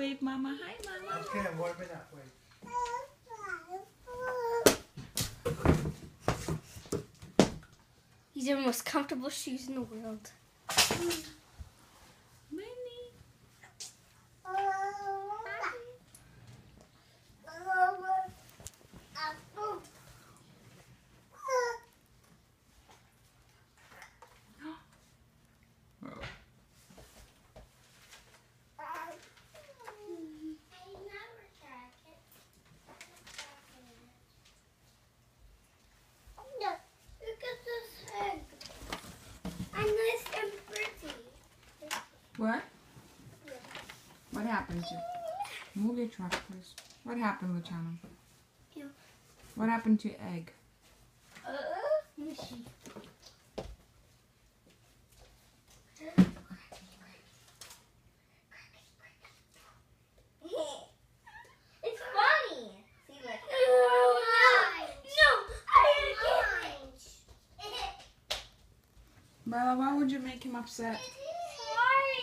Mama. Hi, Mama. Okay, I'm warming up. Wait. These are the most comfortable shoes in the world. Minnie. Look at this head. I'm nice and pretty. What? What happened to? Move your truck, please. What happened, Luciano? Yeah. What happened to egg? Uh, let me see. It's funny. See, look. No, I Bella, why would you make him upset? Sorry.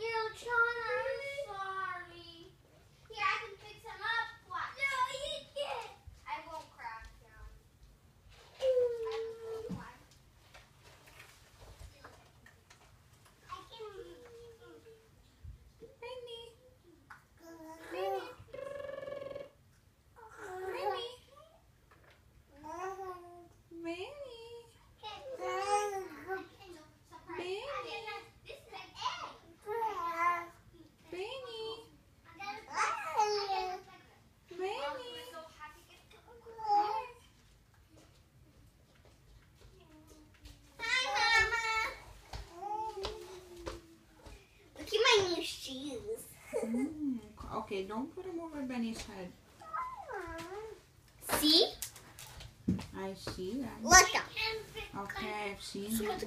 You Chana, I'm sorry. Here, I can fix him up. Watch. No, you can't. I won't crack him. I won't crack. I can. Minnie. Minnie. Minnie. Minnie. Look at my new shoes. Mm, okay, don't put them over Benny's head. See? I see that. Look up. Okay, I've seen that.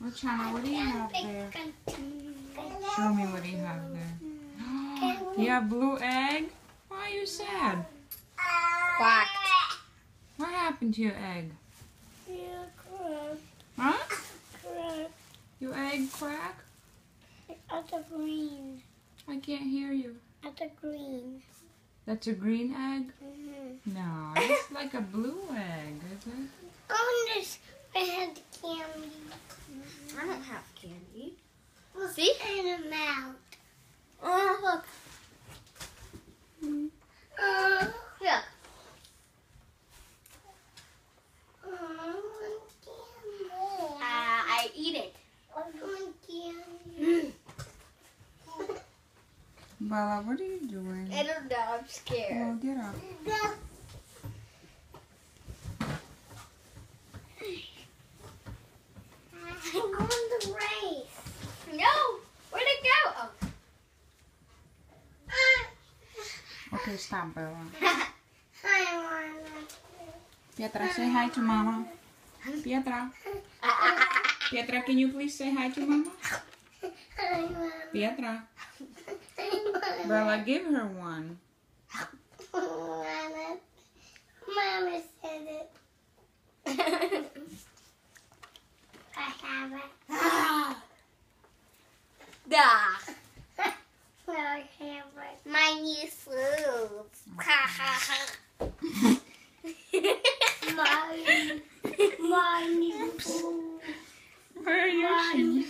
Luciano, what do you have there? Show me what you have there. You have blue egg? Why are you sad? Quacked. What happened to your egg? Yeah, crap, Huh? crap. Your egg crack? At the green. I can't hear you. That's a green. That's a green egg? Mm-hmm. No, it's like a blue egg, is it? Oh, this I had candy. I don't have candy. See? And a mouth. Oh, look. Uh, Look. Uh, I eat it. Bella, what are you doing? I don't know. I'm scared. Oh, get up. I'm on the race. No. Where'd it go? Oh. Okay, stop, Bella. Pietra, say hi to Mama. Pietra. Pietra, can you please say hi to Mama? Pietra. Bella, give her one. Mama, Mama said it. I have it. Dah. I have it. My new shoes. My, my new food. Where are your shoes?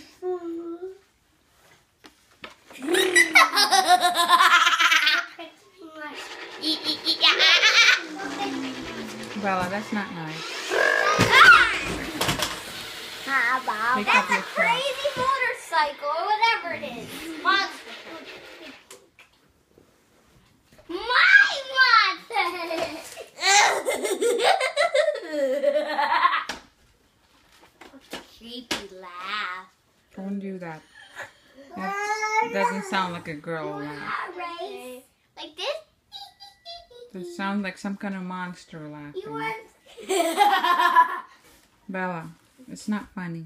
Bella, that's not nice. How about that's a crazy motorcycle or whatever it is. Monster. My monster. Creepy laugh. Don't do that. That doesn't sound like a girl laugh. Race. Like this. It sounds like some kind of monster laughing. You want? Bella, it's not funny.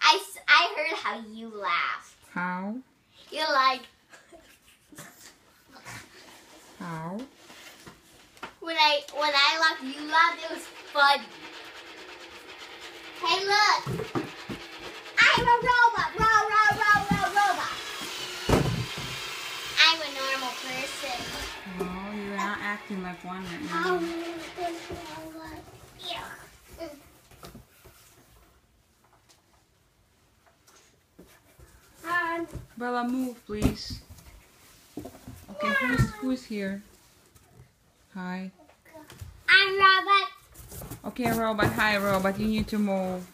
I, I heard how you laugh. How? You're like... how? When I, when I laughed, you laughed. It was funny. Hey, look. I'm a robot. Ro ro ro ro robot. I'm a normal person. Oh, you're not acting like one right now. Um, yeah. Bella, move, please. Okay, who's who's here? Hi. I'm Robert. Okay, robot. Hi, robot. You need to move.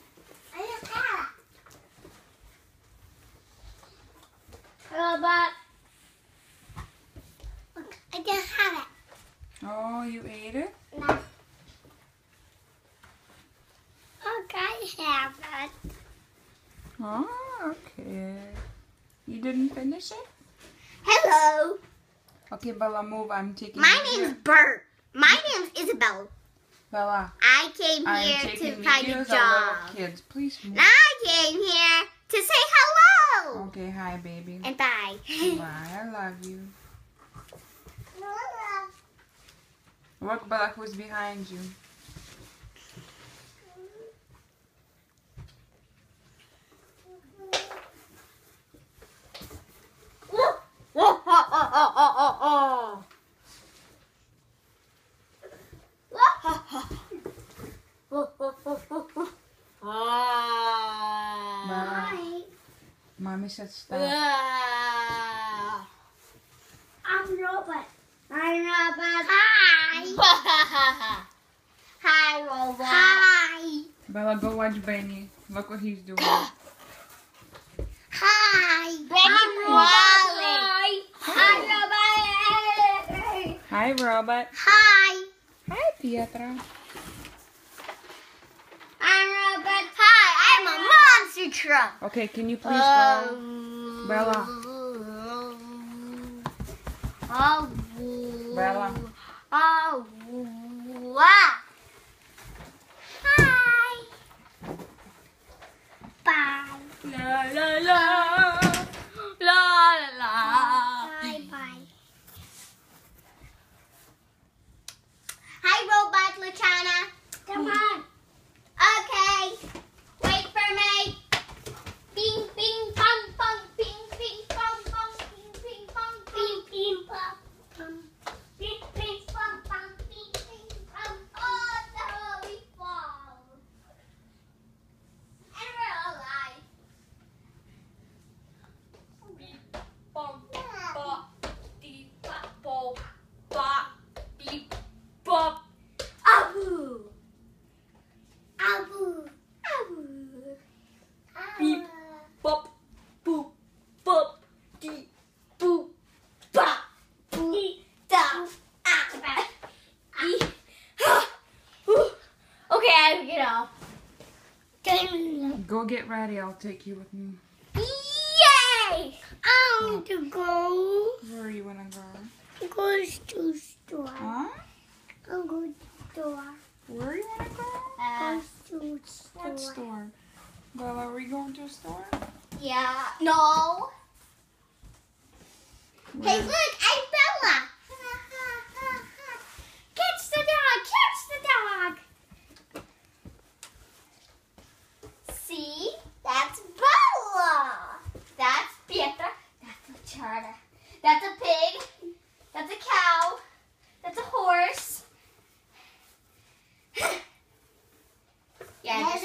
I'm a cat. Robot. Look, I just have it. Oh, you ate it? No. I have it. Oh, okay. You didn't finish it? Hello. Okay, Bella, move. I'm taking. My name's. Bert. My name's Isabel. Bella. I came here to find a job. kids. Please move. I came here to say hello. Okay, hi, baby. And bye. Bye. I love you. Look, Bella, who's behind you? Bella, Hi. mommy said stop. I'm Robert. I'm Robert. Hi. Hi, Robert. Hi. Bella, go watch Benny. Look what he's doing. Hi. Benny Wally. Hi, Robert. Hi, robot. Hi. Hi, Pietro. I'm Robert. Hi. I'm a monster truck. Okay, can you please go? Um, Bella. Oh. Bella. Oh. Wow. Hi. Bye. La la. La Go get ready. I'll take you with me. Yay! I want to go. Where are you wanna go? Go to store. Huh? I'll go to store. Where you wanna go? Uh, go to store. What store? Bella, are we going to a store? Yeah. No. Hey, look, I'm Bella. Catch the dog. Catch the dog. See? That's Bella. That's Pietra. That's Luciano. That's a pig. That's a cow. That's a horse. yeah, just